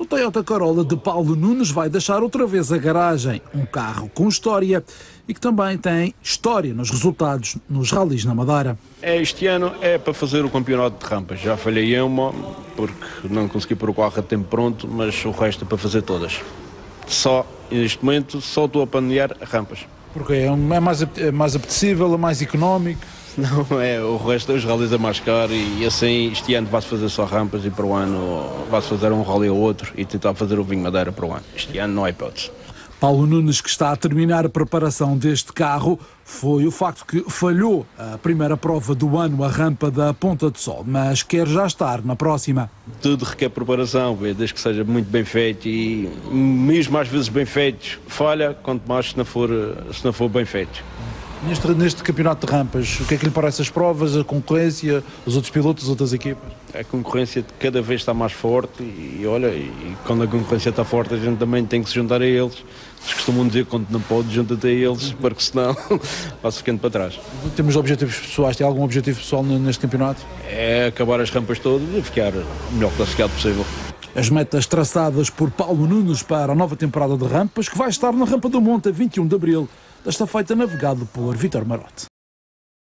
O Toyota Corolla de Paulo Nunes vai deixar outra vez a garagem. Um carro com história e que também tem história nos resultados nos ralis na Madeira. É, este ano é para fazer o campeonato de rampas. Já falhei uma porque não consegui pôr o carro a tempo pronto, mas o resto é para fazer todas. Só, neste momento, só estou a planear rampas. Porque é, um- é mais, é mais apetecível, é mais económico. Não é, o resto dos ralis é mais caro e assim este ano vai-se fazer só rampas e para o ano vai-se fazer um rally ou outro e tentar fazer o vinho madeira para o ano. Este ano não há hipótese. Paulo Nunes, que está a terminar a preparação deste carro, foi o facto que falhou a primeira prova do ano, a rampa da Ponta do Sol, mas quer já estar na próxima. Tudo requer preparação, desde que seja muito bem feito e mesmo às vezes bem feito, falha, quanto mais se não for, se não for bem feito. Neste, neste campeonato de rampas, o que é que lhe parece as provas, a concorrência, os outros pilotos, as outras equipas? A concorrência cada vez está mais forte e, olha, e quando a concorrência está forte a gente também tem que se juntar a eles. Eles costumam dizer quando não pode, junta-te a eles, porque senão vai-se ficando para trás. Temos objetivos pessoais, tem algum objetivo pessoal neste campeonato? É acabar as rampas todas e ficar o melhor classificado possível. As metas traçadas por Paulo Nunes para a nova temporada de rampas, que vai estar na Rampa do Monte a 21 de Abril, desta feita navegado por Vitor Marote.